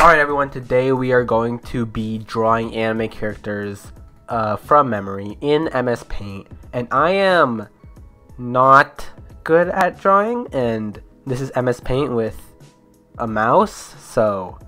Alright everyone, today we are going to be drawing anime characters uh, from memory in MS Paint. And I am not good at drawing, and this is MS Paint with a mouse, so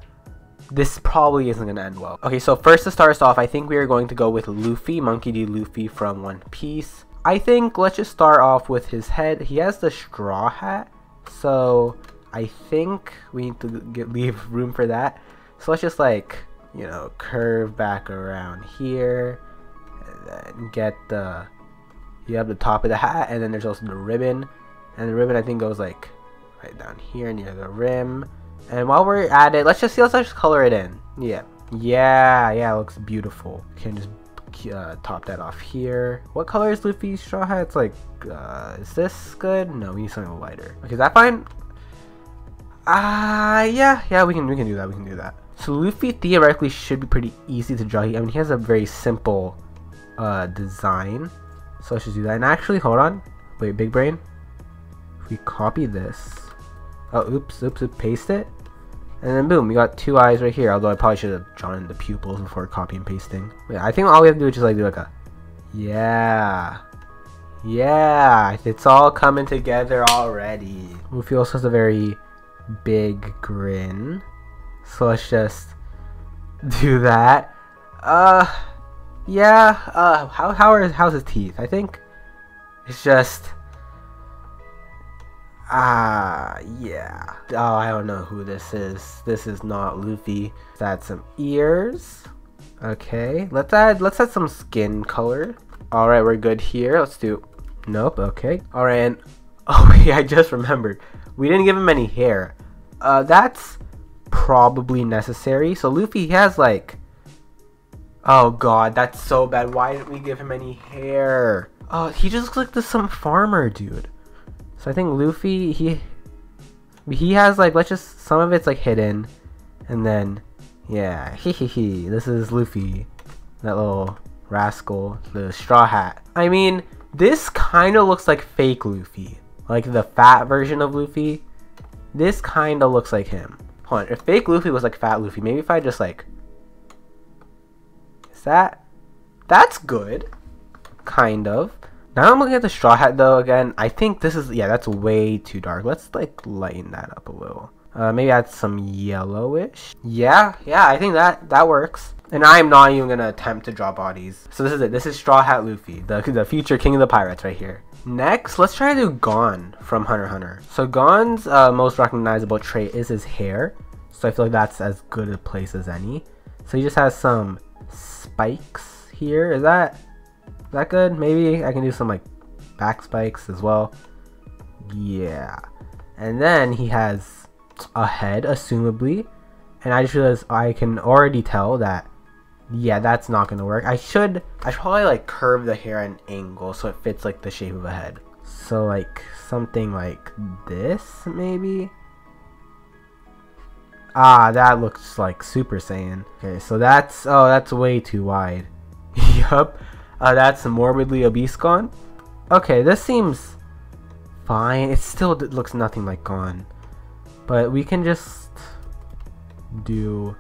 this probably isn't going to end well. Okay, so first to start us off, I think we are going to go with Luffy, Monkey D. Luffy from One Piece. I think let's just start off with his head. He has the straw hat, so I think we need to get, leave room for that. So let's just like, you know, curve back around here. And get the, you have the top of the hat and then there's also the ribbon. And the ribbon I think goes like right down here near the rim. And while we're at it, let's just see, let's just color it in. Yeah. Yeah, yeah, it looks beautiful. Can just uh, top that off here. What color is Luffy's straw hat? It's like, uh, is this good? No, we need something lighter. Okay, is that fine? Ah, uh, yeah, yeah, we can we can do that. We can do that. So Luffy theoretically should be pretty easy to draw. I mean, he has a very simple uh, design. So let's just do that. And actually, hold on. Wait, big brain. If we copy this. Oh, oops, oops, oops paste it. And then boom, we got two eyes right here. Although I probably should have drawn the pupils before copy and pasting. Wait, I think all we have to do is just like do like a, yeah, yeah. It's all coming together already. Luffy also has a very big grin. So let's just do that. Uh, yeah. Uh, how how are how's his teeth? I think it's just. Ah, uh, yeah. Oh, I don't know who this is. This is not Luffy. Let's add some ears. Okay, let's add let's add some skin color. All right, we're good here. Let's do. Nope. Okay. All right. And oh wait, I just remembered. We didn't give him any hair. Uh, that's probably necessary. So Luffy has like Oh god, that's so bad. Why didn't we give him any hair? Oh, he just looks like this some farmer dude. So I think Luffy he he has like let's just some of it's like hidden and then yeah, hee hee hee. This is Luffy. That little rascal, the straw hat. I mean, this kind of looks like fake Luffy. Like the fat version of Luffy. This kind of looks like him. Hold on, if fake Luffy was like fat Luffy, maybe if I just like... Is that... That's good. Kind of. Now I'm looking at the straw hat though again. I think this is... Yeah, that's way too dark. Let's like lighten that up a little. Uh, maybe add some yellowish. Yeah, yeah, I think that that works. And I'm not even gonna attempt to draw bodies. So this is it. This is Straw Hat Luffy, the, the future king of the pirates right here. Next, let's try to do Gon from Hunter Hunter. So Gon's uh, most recognizable trait is his hair. So I feel like that's as good a place as any. So he just has some spikes here. Is that is that good? Maybe I can do some like back spikes as well. Yeah. And then he has a head, assumably. And I just realized I can already tell that yeah, that's not gonna work. I should, I should probably like curve the hair at an angle so it fits like the shape of a head. So like something like this maybe. Ah, that looks like Super Saiyan. Okay, so that's, oh, that's way too wide. yup. Uh, that's morbidly obese Gon. Okay, this seems fine. It still looks nothing like Gon. But we can just do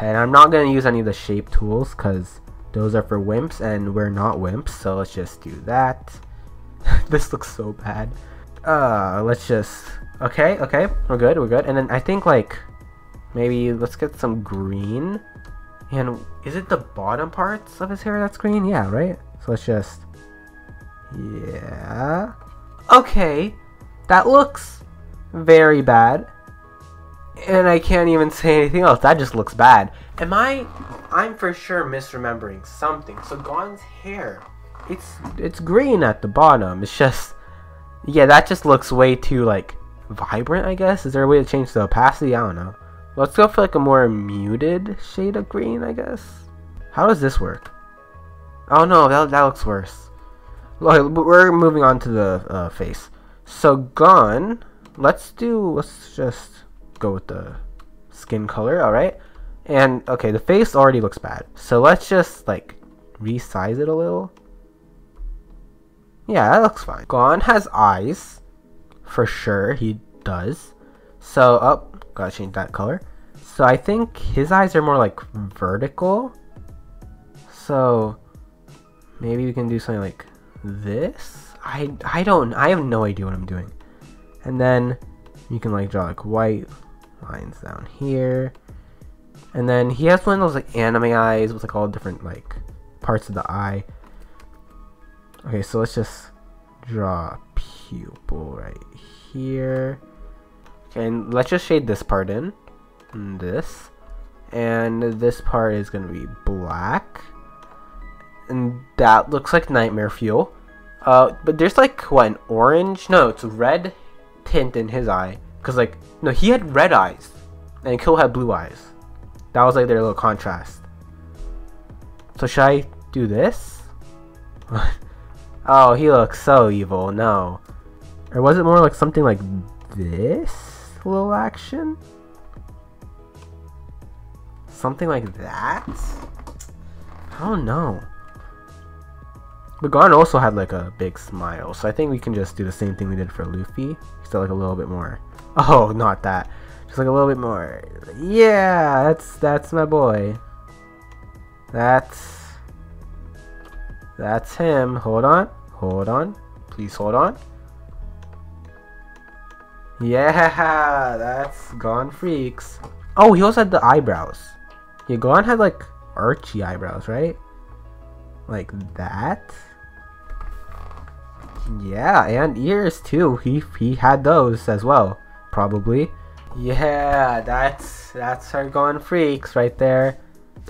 and I'm not going to use any of the shape tools because those are for wimps and we're not wimps. So let's just do that. this looks so bad. Uh, let's just, okay, okay, we're good, we're good. And then I think like, maybe let's get some green. And is it the bottom parts of his hair that's green? Yeah, right? So let's just, yeah. Okay, that looks very bad and I can't even say anything else. That just looks bad. Am I? I'm for sure misremembering something. So Gon's hair, it's it's green at the bottom. It's just, yeah, that just looks way too like vibrant. I guess is there a way to change the opacity? I don't know. Let's go for like a more muted shade of green. I guess. How does this work? Oh no, that that looks worse. Okay, we're moving on to the uh, face. So Gon, let's do. Let's just go with the skin color, alright? And, okay, the face already looks bad. So let's just, like, resize it a little. Yeah, that looks fine. Gon has eyes. For sure, he does. So, oh, gotta change that color. So I think his eyes are more like vertical. So maybe we can do something like this. I I don't I have no idea what I'm doing. And then you can like draw like white lines down here. And then he has one of those like anime eyes with like all different like parts of the eye. Okay, so let's just draw a pupil right here. Okay, and let's just shade this part in. And this. And this part is going to be black. And that looks like Nightmare Fuel. Uh, but there's like, what, an orange? No, it's red tint in his eye. Because, like, no, he had red eyes. And Killua had blue eyes. That was like their little contrast. So should I do this? oh, he looks so evil. No. Or was it more like something like this little action? Something like that? I don't know. But Gon also had like a big smile, so I think we can just do the same thing we did for Luffy. Still like a little bit more. Oh, not that. Just like a little bit more. Yeah, that's that's my boy. That's that's him. Hold on. Hold on. Please hold on. Yeah, that's Gon Freecss. Oh, he also had the eyebrows. Yeah, Gon had like archy eyebrows, right? Like that. Yeah, and ears too. He he had those as well, probably. Yeah, that's that's our Gon Freecss right there.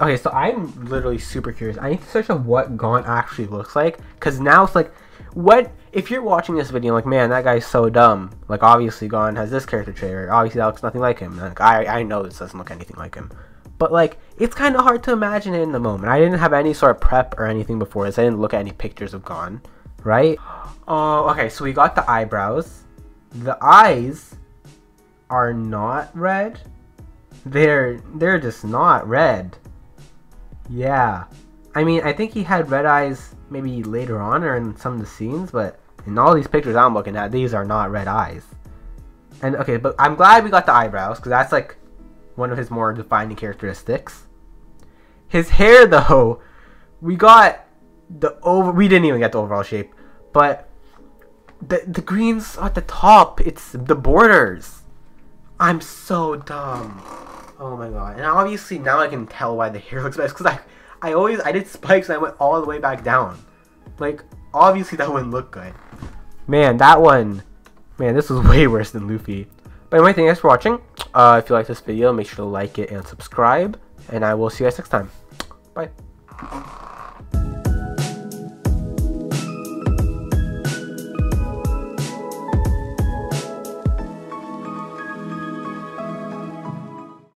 Okay, so I'm literally super curious. I need to search up what Gon actually looks like, cause now it's like, what if you're watching this video like, man, that guy's so dumb. Like, obviously Gon has this character trait, or obviously that looks nothing like him. Like, I I know this doesn't look anything like him, but like, it's kind of hard to imagine it in the moment. I didn't have any sort of prep or anything before this. I didn't look at any pictures of Gon, right? Oh, okay. So we got the eyebrows, the eyes are not red. They're they're just not red. Yeah. I mean, I think he had red eyes maybe later on or in some of the scenes, but in all these pictures I'm looking at, these are not red eyes. And okay, but I'm glad we got the eyebrows because that's like one of his more defining characteristics. His hair though, we got the over we didn't even get the overall shape, but the the greens at the top, it's the borders. I'm so dumb. Oh my god. And obviously now I can tell why the hair looks best because I I always I did spikes and I went all the way back down. Like obviously that wouldn't look good. Man, that one man, this was way worse than Luffy. But anyway, thank you guys for watching. Uh, if you like this video, make sure to like it and subscribe. And I will see you guys next time. Bye.